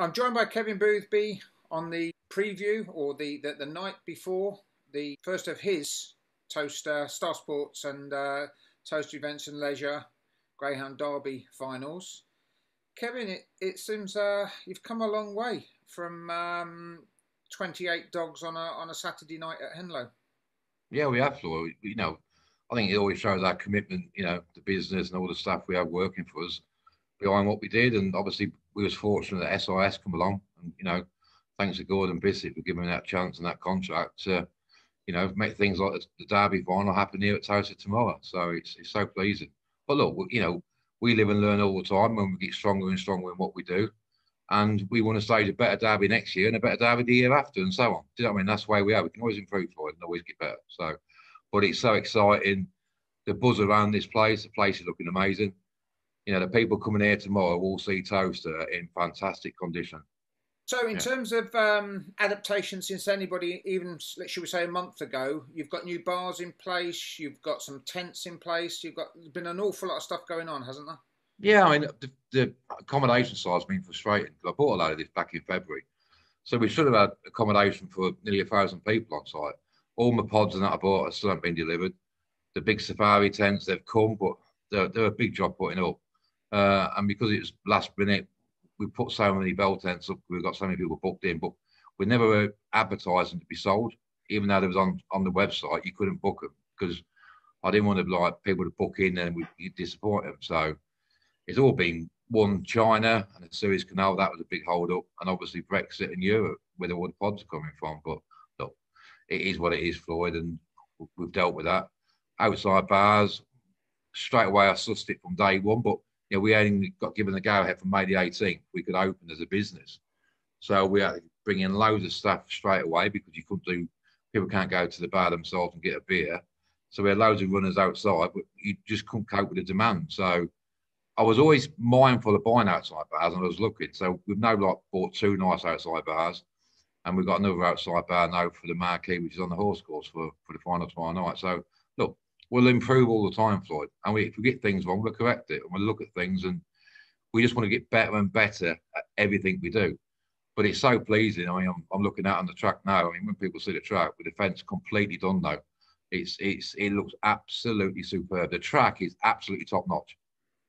I'm joined by Kevin Boothby on the preview or the, the, the night before the first of his Towcester Star Sports and uh, Towcester Events and Leisure Greyhound Derby finals. Kevin, it, it seems uh, you've come a long way from um, 28 dogs on a on a Saturday night at Henlow. Yeah, we have. You know, I think it always shows our commitment, you know, the business and all the staff we have working for us behind what we did. And obviously, we was fortunate that SIS come along, and you know, thanks to Gordon Bissett for giving me that chance and that contract to, you know, make things like the Derby final happen here at Towcester tomorrow. So it's it's so pleasing. But look, you know, we live and learn all the time and we get stronger and stronger in what we do. And we want to stage a better derby next year and a better derby the year after, and so on. Do you know what I mean? That's the way we are. We can always improve for it and always get better. So, but it's so exciting. The buzz around this place, the place is looking amazing you know, the people coming here tomorrow will see Towcester in fantastic condition. So, in yeah. terms of um, adaptation, since anybody, even should we say a month ago, you've got new bars in place, you've got some tents in place, you've got there's been an awful lot of stuff going on, hasn't there? Yeah, I mean, the, the accommodation side's been frustrating. because I bought a load of this back in February, so we should have had accommodation for nearly a thousand people on site. All my pods and that I bought still haven't been delivered. The big safari tents they've come, but they're, they're a big job putting up. Uh, and because it was last minute, we put so many bell tents up. We've got so many people booked in, but we never advertised them to be sold. Even though there was on on the website, you couldn't book them because I didn't want to like people to book in and we disappoint them. So it's all been one China and the Suez Canal. That was a big hold up, and obviously Brexit and Europe, where all the pods are coming from. But look, it is what it is, Floyd, and we've dealt with that. Outside bars, straight away I sussed it from day one, but you know, we only got given the go ahead from May the 18th. We could open as a business. So we had to bring in loads of stuff straight away because you couldn't do, people can't go to the bar themselves and get a beer. So we had loads of runners outside, but you just couldn't cope with the demand. So I was always mindful of buying outside bars and I was looking. So we've now like bought two nice outside bars and we've got another outside bar now for the marquee, which is on the horse course for, for the final tomorrow night. So look, we'll improve all the time, Floyd. And we, if we get things wrong, we'll correct it and we'll look at things and we just want to get better and better at everything we do. But it's so pleasing. I mean, I'm, I'm looking out on the track now. I mean, when people see the track with the fence completely done now, it's it's it looks absolutely superb. The track is absolutely top notch.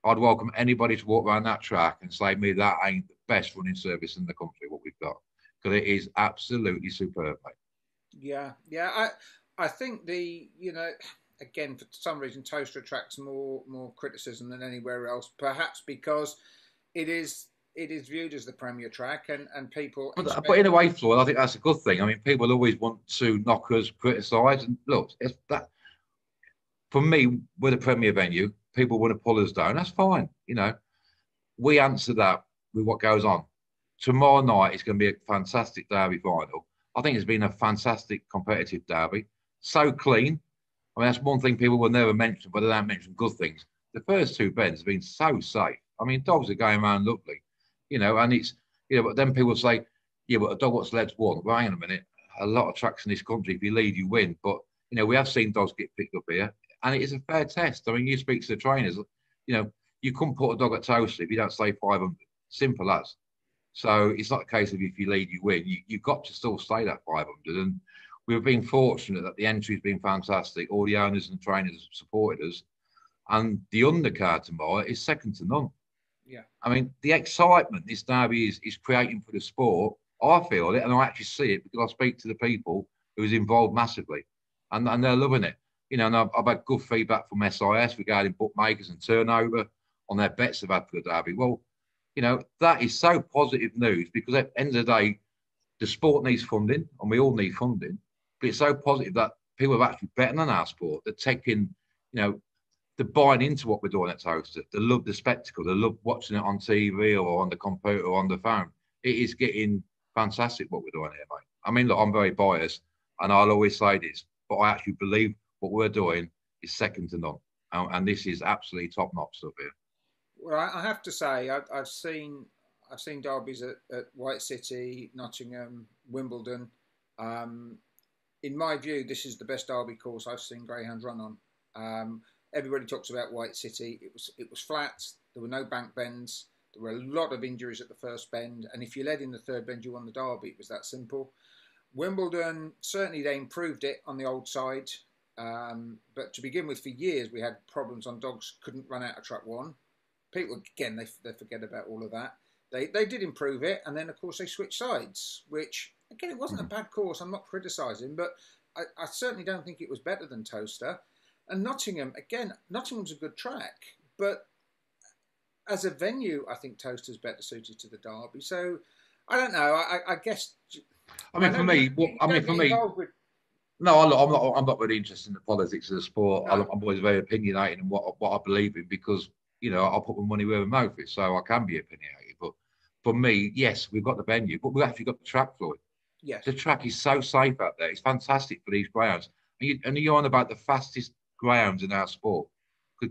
I'd welcome anybody to walk around that track and say me that ain't the best running service in the country what we've got because it is absolutely superb. Mate. Yeah, yeah. I I think the you know again, for some reason, Towcester attracts more more criticism than anywhere else. Perhaps because it is it is viewed as the premier track, and and people. But, expect... but in a way, Floyd, I think that's a good thing. I mean, people always want to knock us, criticise, and look, it's that. For me, we're the premier venue. People want to pull us down. That's fine. You know, we answer that with what goes on. Tomorrow night is going to be a fantastic derby final. I think it's been a fantastic competitive derby. So clean, I mean, that's one thing people will never mention, but they don't mention good things. The first two bends have been so safe. I mean, dogs are going around lovely, you know, and it's, you know, but then people say, yeah, but a dog what's led one. Well, hang on a minute. A lot of tracks in this country, if you lead, you win. But, you know, we have seen dogs get picked up here, and it is a fair test. I mean, you speak to the trainers, you know, you couldn't put a dog at Towcester if you don't say 500. Simple as. So it's not a case of if you lead, you win. You, you've got to still stay that 500. And we've been fortunate that the entry's been fantastic. All the owners and trainers have supported us. And the undercard tomorrow is second to none. Yeah. I mean, the excitement this derby is, is creating for the sport, I feel it and I actually see it because I speak to the people who's involved massively and, and they're loving it. You know, and I've, I've had good feedback from SIS regarding bookmakers and turnover on their bets they've had for the derby. Well, you know, that is so positive news because at the end of the day, the sport needs funding and we all need funding. But it's so positive that people are actually betting on our sport. They're taking, you know, they're buying into what we're doing at Towcester. They love the spectacle. They love watching it on TV or on the computer or on the phone. It is getting fantastic what we're doing here, mate. I mean, look, I'm very biased and I'll always say this, but I actually believe what we're doing is second to none. And, and this is absolutely top notch stuff here. Well, I have to say, I've, I've seen I've seen derbies at, at, White City, Nottingham, Wimbledon. Um, in my view, this is the best derby course I've seen greyhounds run on. Um, everybody talks about White City. It was it was flat. There were no bank bends. There were a lot of injuries at the first bend, and if you led in the third bend, you won the Derby. It was that simple. Wimbledon certainly they improved it on the old side, um, but to begin with, for years we had problems on dogs couldn't run out of track one. People again they, they forget about all of that. They they did improve it, and then of course they switched sides, which again it wasn't a mm-hmm. bad course. I'm not criticising, but I, I certainly don't think it was better than Towcester. And Nottingham again, Nottingham's a good track, but as a venue, I think Towcester's better suited to the Derby. So I don't know. I, I guess. I mean, I for me, what, I mean, for me. With... No, I'm not. I'm not really interested in the politics of the sport. No. I'm always very opinionated in what what I believe in because you know I'll put my money where my mouth is, so I can be opinionated. But for me, yes, we've got the venue, but we've actually got the track, Floyd. Yes. The track is so safe out there. It's fantastic for these grounds. And, you, and you're on about the fastest grounds in our sport.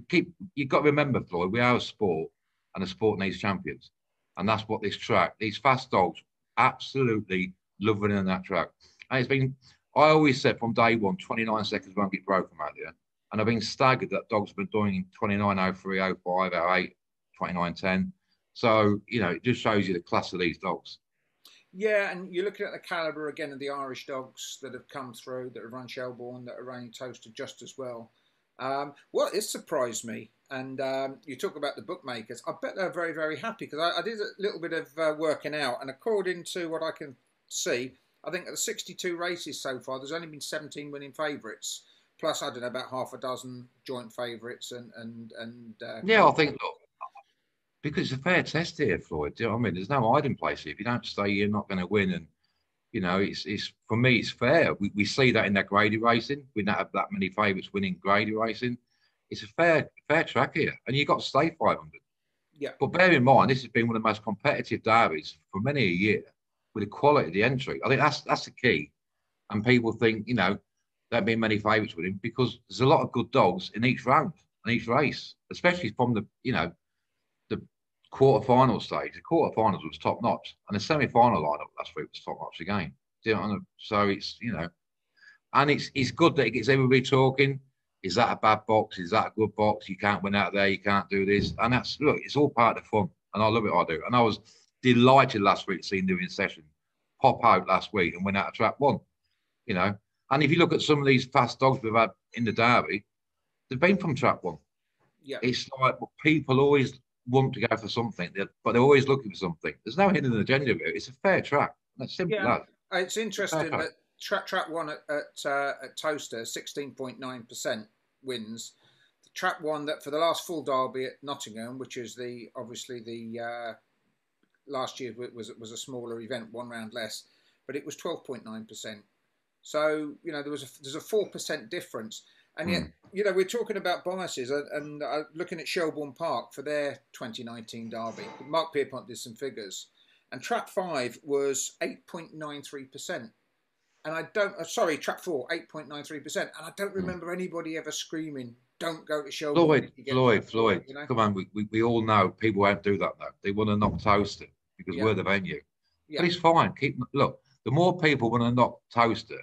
Keep you've got to remember, Floyd, we are a sport, and a sport needs champions, and that's what this track. These fast dogs absolutely love running on that track. And it's been. I always said from day one, 29 seconds won't get broken out there. And I've been staggered that dogs have been doing 29.03, 05, 08, 29.10. So, you know, it just shows you the class of these dogs. Yeah, and you're looking at the calibre again of the Irish dogs that have come through, that have run Shelbourne, that are running Towcester just as well. Um, well, it surprised me. And um, you talk about the bookmakers. I bet they're very, very happy because I, I, did a little bit of uh, working out, and according to what I can see, I think at the 62 races so far, there's only been 17 winning favourites. Plus, I don't know about half a dozen joint favourites and and and. Uh, yeah, I think look, because it's a fair test here, Floyd. Do you know I mean? There's no hiding place here. If you don't stay, you're not going to win. And you know, it's it's for me, it's fair. We, we see that in that Grady racing. We don't have that many favourites winning Grady racing. It's a fair fair track here, and you got to stay 500. Yeah. But bear in mind, this has been one of the most competitive derbies for many a year with the quality of the entry. I think that's that's the key. And people think, you know, there have been many favourites with him because there's a lot of good dogs in each round and each race, especially from the, you know, the quarter final stage. The quarter finals was top notch, and the semi final lineup last week was top notch again. You know, so it's you know, and it's it's good that it gets everybody talking. Is that a bad box? Is that a good box? You can't win out there. You can't do this, and that's look. It's all part of the fun, and I love it. I do, and I was delighted last week to see New in session pop out last week and win out of trap one. You know, and if you look at some of these fast dogs we've had in the derby, they've been from trap one. Yeah. It's like people always want to go for something, but they're always looking for something. There's no hidden agenda here. It's a fair track. That's simple yeah. As. It's interesting that track track one at at, uh, at Towcester, sixteen point nine percent wins. The track one that for the last full derby at Nottingham, which is the obviously the uh, last year was was a smaller event, one round less, but it was 12.9%. So you know there was a there's a four percent difference, and yet mm. You know we're talking about biases, and, and uh, looking at Shelbourne Park for their 2019 derby. Mark Pierpont did some figures, and Trap Five was 8.93%. And I don't, uh, sorry, Trap 4, 8.93%. And I don't hmm. remember anybody ever screaming, don't go to Shelbourne. Floyd, Floyd, Floyd. You know? Come on, we, we, we all know people won't do that though. They want to knock Towcester because yeah. we're the venue. Yeah. But it's fine. Keep look. The more people want to knock Towcester,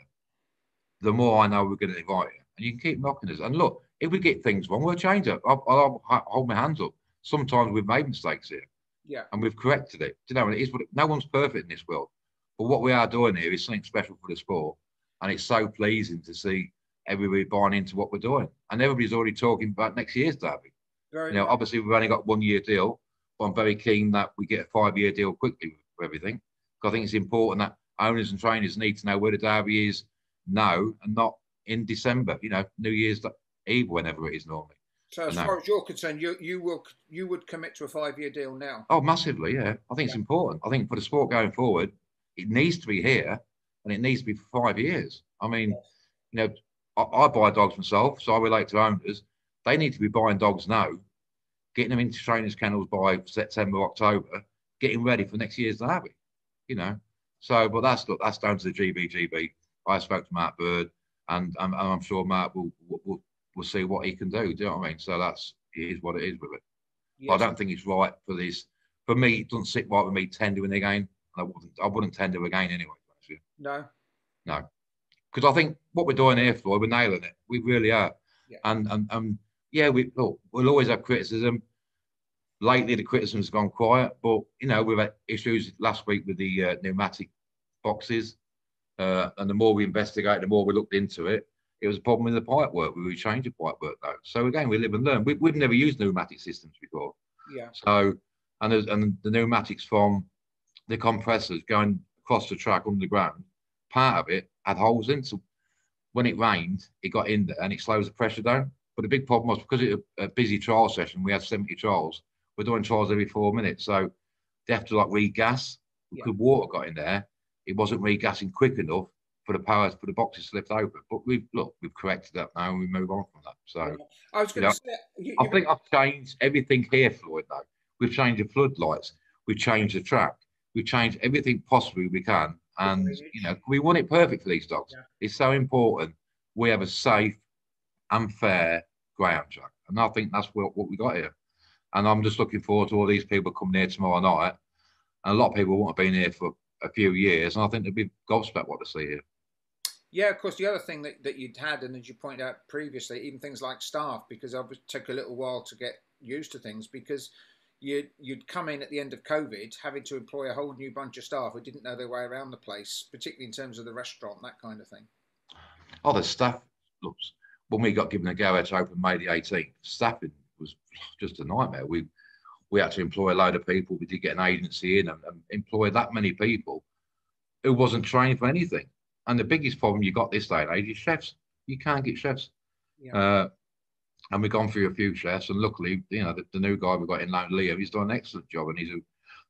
the more I know we're going to invite you, and you can keep knocking us. And look, if we get things wrong, we'll change it. I'll, I'll, I'll hold my hands up. Sometimes we've made mistakes here, yeah, and we've corrected it. Do you know? It is what no one's perfect in this world, but what we are doing here is something special for the sport, and it's so pleasing to see everybody buying into what we're doing, and everybody's already talking about next year's derby. Very you know, obviously we've only got one year deal, but I'm very keen that we get a five year deal quickly for everything. Because I think it's important that owners and trainers need to know where the derby is now and not in December, you know, New Year's Eve, whenever it is normally. So as far as you're concerned, you you will you would commit to a five year deal now? Oh, massively, yeah. I think yeah. it's important. I think for the sport going forward, it needs to be here and it needs to be for five years. I mean, yes. you know, I, I, buy dogs myself, so I relate to owners. They need to be buying dogs now getting them into trainers' kennels by September, October, getting ready for next year's derby. You know, so but that's look, that's down to the GBGB. I spoke to Matt Bird, and, and I'm sure Matt will, will will see what he can do. Do you know what I mean? So that's it is what it is with it. Yes. I don't think it's right for this. For me, it doesn't sit right with me tendering again. I wouldn't. I wouldn't tender again anyway. No. No. Because I think what we're doing here, Floyd, we're nailing it. We really are. Yeah. And and and yeah, we look, we'll always have criticism lately the criticism's gone quiet, but you know we've had issues last week with the uh, pneumatic boxes, uh, and the more we investigate, the more we looked into it. It was a problem with the pipe work. We were changing pipe work though. So again, we live and learn. We, we've never used pneumatic systems before. Yeah. So, and and the pneumatics from the compressors going across the track underground, part of it had holes in. So when it rained, it got in there and it slows the pressure down. But the big problem was because it was a busy trial session, we had 70 trials. We're doing trials every four minutes. So they have to like regas. Because yeah. water got in there, it wasn't regassing quick enough for the power for the boxes to lift open. But we've look, we've corrected that now and we move on from that. So I was going to say, you, I think I've changed everything here, Floyd. Though we've changed the floodlights, we've changed the track, we've changed everything possibly we can, and you know we want it perfect for these dogs. Yeah. It's so important we have a safe and fair ground track, and I think that's what, what we got here. And I'm just looking forward to all these people coming here tomorrow night. And a lot of people won't have been here for a few years, and I think they'll be gobsmacked what to see here. Yeah, of course. The other thing that, that you'd had, and as you pointed out previously, even things like staff, because it took a little while to get used to things because you'd, you'd come in at the end of COVID having to employ a whole new bunch of staff who didn't know their way around the place, particularly in terms of the restaurant, that kind of thing. Oh, the staff, looks, when we got given a go to open May the 18th, staffing was just a nightmare. We we had to employ a load of people. We did get an agency in and, and employ that many people who wasn't trained for anything. And the biggest problem you got this day and age is chefs. You can't get chefs. Yeah. Uh, and we've gone through a few chefs, and luckily, you know, the, the new guy we've got in Lone Liam, he's done an excellent job, and he's a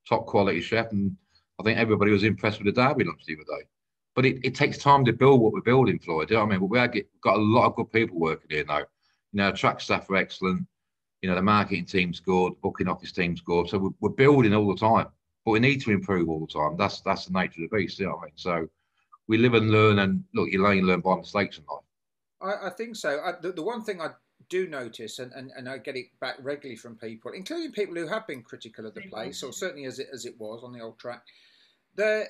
top quality chef. And I think everybody was impressed with the Derby lunch the other day. But it, it takes time to build what we're building, Floyd. You know what I mean? But we have got a lot of good people working here now. You know, track staff are excellent. You know, the marketing team's good, the booking office team's good. So we're, we're building all the time, but we need to improve all the time. That's that's the nature of the beast. You know what I mean? So we live and learn, and look, you learn, you learn by mistakes in life. I, I think so. I, the, the one thing I do notice, and, and, and I get it back regularly from people, including people who have been critical of the mm-hmm. place, or certainly as it as it was on the old track, the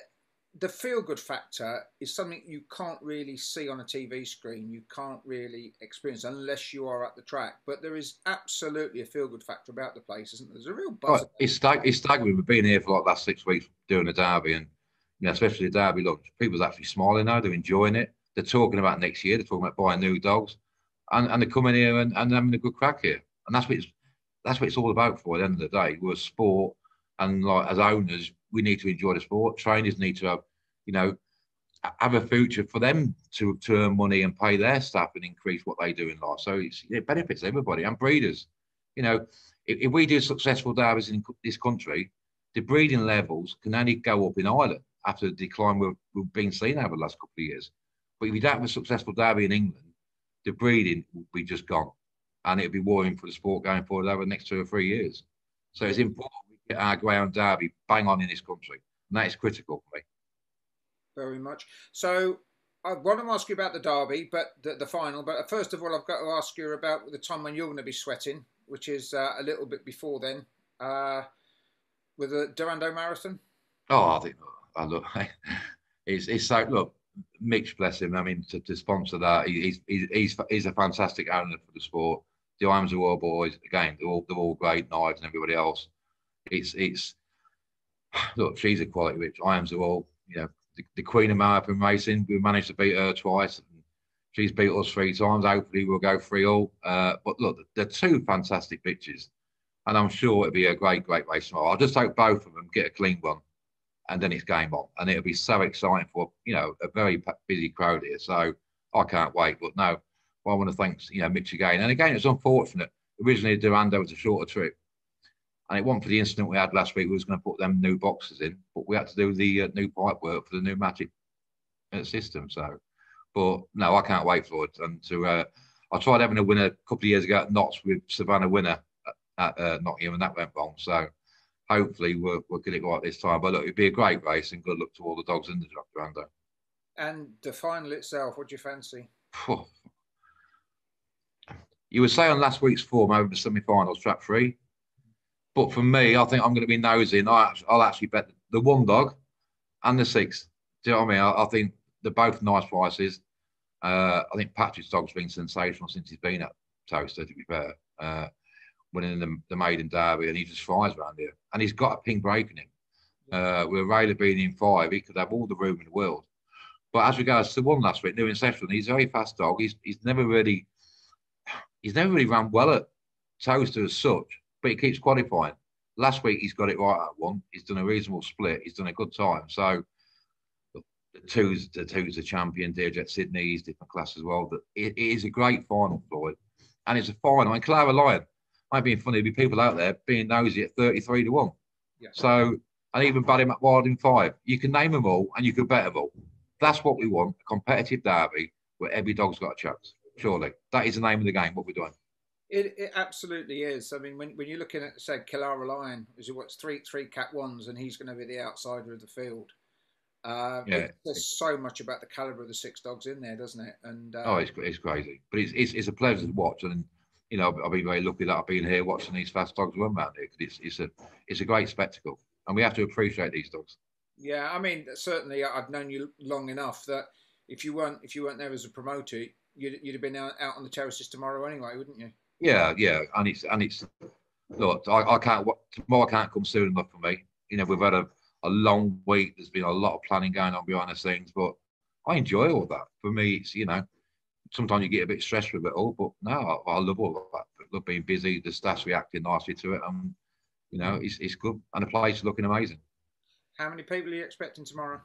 the feel good factor is something you can't really see on a TV screen. You can't really experience unless you are at the track. But there is absolutely a feel good factor about the place, isn't there? There's a real buzz. It's, stag- it's staggering. We've been here for like last six weeks doing the derby, and you know, especially the derby lunch. People's actually smiling now. They're enjoying it. They're talking about next year. They're talking about buying new dogs, and, and they're coming here and, and having a good crack here. And that's what it's that's what it's all about. For at the end of the day, we're a sport, and like as owners, we need to enjoy the sport. Trainers need to have, you know, have a future for them to, to earn money and pay their staff and increase what they do in life. So it benefits everybody and breeders. You know, if, if we do successful derbies in this country, the breeding levels can only go up in Ireland after the decline we've, we've been seeing over the last couple of years. But if you don't have a successful derby in England, the breeding will be just gone. And it'll be worrying for the sport going forward over the next two or three years. So it's important we get our ground derby bang on in this country. And that is critical for me. Very much. So I want to ask you about the derby, but the, the, final. But first of all, I've got to ask you about the time when you're going to be sweating, which is uh, a little bit before then, uh, with the Dorando Marathon. Oh, I think I look, it's, it's so look, Mitch, bless him. I mean, to, to sponsor that, he's, he's he's he's a fantastic owner for the sport. The Irons of War boys, again, they're all they're all great knives and everybody else. It's it's look, she's a quality rich. Irons are all you know the, the queen of marathon racing. We managed to beat her twice. She's beat us three times. Hopefully, we'll go three all. Uh, but look, they're two fantastic bitches, and I'm sure it'll be a great, great race tomorrow. I'll just hope both of them get a clean one and then it's game on, and it'll be so exciting for you know a very busy crowd here. So I can't wait. But no, well, I want to thank you know Mitch again. And again, it's unfortunate. Originally, Dorando was a shorter trip, and it wasn't for the incident we had last week. We was going to put them new boxes in, but we had to do the uh, new pipe work for the pneumatic uh, system. So, but no, I can't wait for it. And to uh, I tried having a winner a couple of years ago at Notts with Savannah Winner at uh, Nottingham, and that went wrong. So hopefully we'll, we'll get it right this time. But look, it'd be a great race and good luck to all the dogs in the Dorando. And the final itself, what do you fancy? you were saying last week's form over the semi-finals, track three. But for me, I think I'm going to be nosy, and I, will actually bet the one dog and the six. Do you know what I mean? I, I think they're both nice prices. Uh, I think Patrick's dog's been sensational since he's been at Towcester, to be fair. Uh, winning the, the maiden derby, and he just flies around here. And he's got a pink break in him. Uh, with Rayla being in five, he could have all the room in the world. But as regards to one last week, New Inception, he's a very fast dog. He's he's never really he's never really ran well at Towcester as such, but he keeps qualifying. Last week he's got it right at one. He's done a reasonable split. He's done a good time. So the two's the two's the champion, Deerjet Sydney, he's different class as well. That it, it is a great final, Floyd. And it's a final. And Kilara Lion, might be funny, there'd be people out there being nosy at 33 to 1. Yeah. So, and even Buddy McWild in five. You can name them all and you can bet them all. That's what we want a competitive derby where every dog's got a chance. Surely. That is the name of the game, what we're doing. It, it absolutely is. I mean, when, when you're looking at, say, Kilara Lion, is what's three three cat ones, and he's going to be the outsider of the field. Uh, yeah. there's so much about the caliber of the six dogs in there, doesn't it? And uh, oh, it's, it's crazy, but it's, it's, it's a pleasure to watch, and you know I've been very lucky that I've been here watching these fast dogs run around here because it's it's a it's a great spectacle, and we have to appreciate these dogs. Yeah, I mean, certainly I've known you long enough that if you weren't if you weren't there as a promoter, you'd, you'd have been out, out on the terraces tomorrow anyway, wouldn't you? Yeah, yeah, and it's and it's look, I, I can't tomorrow can't come soon enough for me. You know, we've had a, a long week. There's been a lot of planning going on behind the scenes, but I enjoy all that. For me, it's you know, sometimes you get a bit stressed with it all, but no, I, I love all of that. I love being busy. The staff's reacting nicely to it, and you know, it's it's good, and the place is looking amazing. How many people are you expecting tomorrow?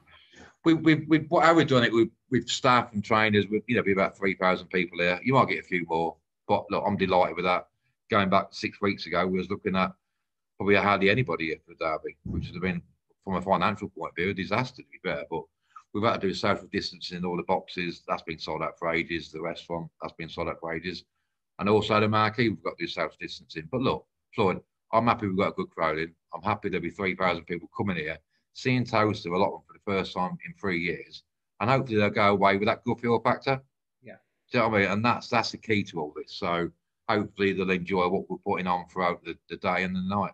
We, we, we, what how we've done it with, with staff and trainers, with, you know, be about 3,000 people here. You might get a few more, but look, I'm delighted with that. Going back six weeks ago, we was looking at probably hardly anybody here for Derby, which would have been, from a financial point of view, a disaster to be fair. But we've had to do social distancing in all the boxes. That's been sold out for ages. The restaurant, that's been sold out for ages. And also the marquee, we've got to do social distancing. But look, Floyd, I'm happy we've got a good crowd in. I'm happy there'll be 3,000 people coming here seeing Towcester a lot for the first time in three years, and hopefully they'll go away with that good feel factor. You know what I mean? And that's that's the key to all this. So hopefully they'll enjoy what we're putting on throughout the, the day and the night.